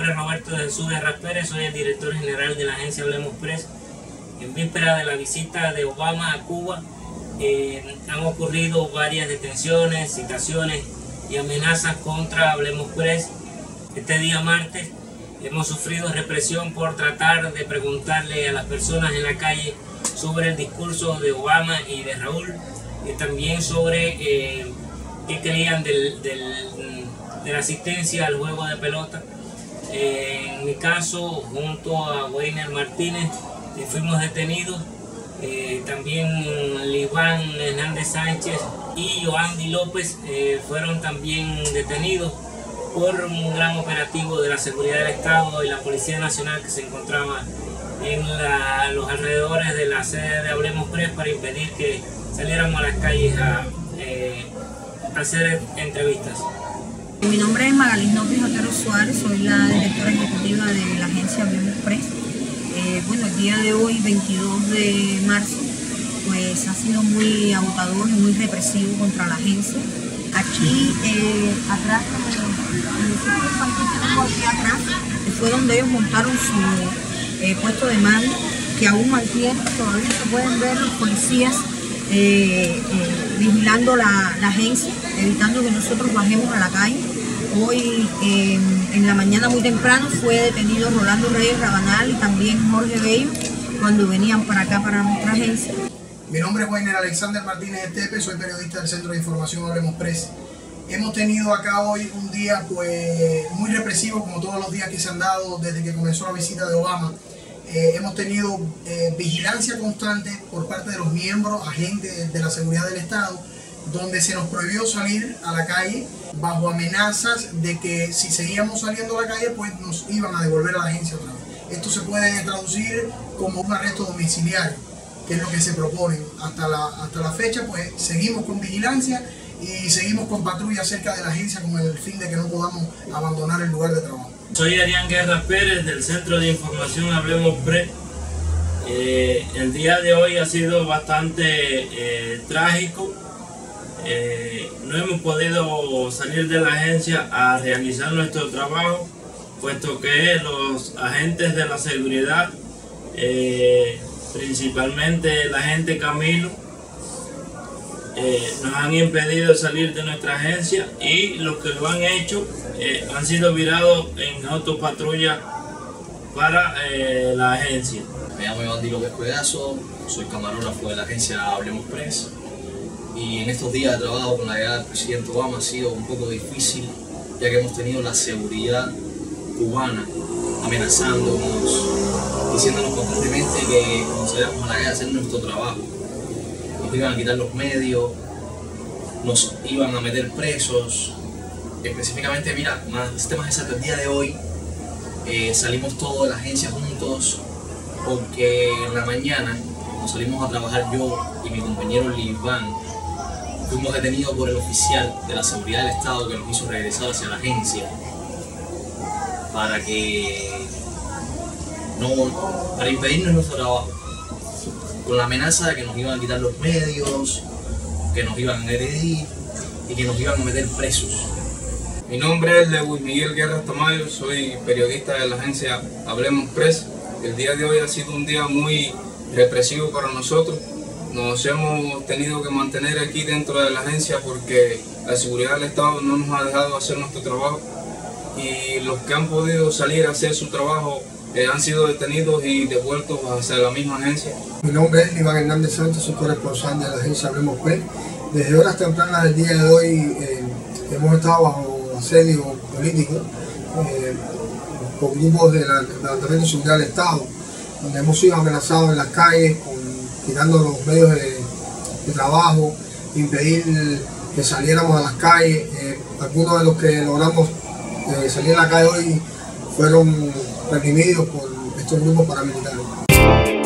nombre es Roberto de Jesús Guerra Pérez, soy el director general de la agencia Hablemos Press. En víspera de la visita de Obama a Cuba, eh, han ocurrido varias detenciones, citaciones y amenazas contra Hablemos Press. Este día martes hemos sufrido represión por tratar de preguntarle a las personas en la calle sobre el discurso de Obama y de Raúl y también sobre eh, qué creían del, de la asistencia al juego de pelota. Eh, en mi caso, junto a Weiner Martínez, eh, fuimos detenidos. Eh, también Liván Hernández Sánchez y Joandy López fueron también detenidos por un gran operativo de la seguridad del Estado y la Policía Nacional que se encontraba en los alrededores de la sede de Hablemos Press para impedir que saliéramos a las calles a hacer entrevistas. Mi nombre es Magalín López Otero Suárez, soy la directora ejecutiva de la agencia Hablemos Press. Eh, bueno, el día de hoy, 22 de marzo, pues ha sido muy agotador y muy represivo contra la agencia. Aquí eh, atrás, aquí atrás, fue donde ellos montaron su eh, puesto de mando, que aún mantiene, todavía se pueden ver los policías vigilando la, agencia, evitando que nosotros bajemos a la calle. Hoy em, en la mañana muy temprano fue detenido Rolando Reyes Rabanal y también Jorge Bello cuando venían para acá para nuestra agencia. Mi nombre es Wayner Alexander Martínez Estepe, soy periodista del Centro de Información Hablemos Press. Hemos tenido acá hoy un día pues muy represivo como todos los días que se han dado desde que comenzó la visita de Obama. Eh, hemos tenido eh, vigilancia constante por parte de los miembros, agentes de la seguridad del Estado, donde se nos prohibió salir a la calle bajo amenazas de que si seguíamos saliendo a la calle pues nos iban a devolver a la agencia otra vez. Esto se puede traducir como un arresto domiciliario, que es lo que se propone. Hasta la, hasta la fecha pues seguimos con vigilancia y seguimos con patrulla cerca de la agencia con el fin de que no podamos abandonar el lugar de trabajo. Soy Arián Guerra Pérez del Centro de Información Hablemos Pre. Eh, el día de hoy ha sido bastante eh, trágico. Eh, no hemos podido salir de la agencia a realizar nuestro trabajo, puesto que los agentes de la seguridad, principalmente la agente Camilo, eh, nos han impedido salir de nuestra agencia y los que lo han hecho eh, han sido virados en autopatrulla para eh, la agencia. Me llamo Iván Dilo Pedazo, soy camarógrafo de la agencia Hablemos Press y en estos días de trabajo con la llegada del presidente Obama ha sido un poco difícil ya que hemos tenido la seguridad cubana amenazándonos, diciéndonos constantemente que salíamos a la calle a hacer nuestro trabajo nos iban a quitar los medios, nos iban a meter presos. Específicamente, mira, más temas exactos, el día de hoy eh, salimos todos de la agencia juntos porque en la mañana nos salimos a trabajar yo y mi compañero Liván. Fuimos detenidos por el oficial de la seguridad del Estado que nos hizo regresar hacia la agencia para que no, para impedirnos nuestro trabajo con la amenaza de que nos iban a quitar los medios, que nos iban a agredir y que nos iban a meter presos. Mi nombre es Lewis Miguel Guerra Tamayo, soy periodista de la agencia Hablemos Press. El día de hoy ha sido un día muy represivo para nosotros. Nos hemos tenido que mantener aquí dentro de la agencia porque la seguridad del Estado no nos ha dejado hacer nuestro trabajo y los que han podido salir a hacer su trabajo eh, han sido detenidos y devueltos hacia la misma agencia. Mi nombre es Iván Hernández Sánchez, soy corresponsal de la agencia Hablemos P. Desde horas tempranas del día de hoy eh, hemos estado bajo asedio político eh, por grupos del Departamento de Seguridad del Estado, donde hemos sido amenazados en las calles, con, quitando los medios de, trabajo, impedir que saliéramos a las calles. algunos de los que logramos salir a la calle hoy fueron reprimidos por estos grupos paramilitares.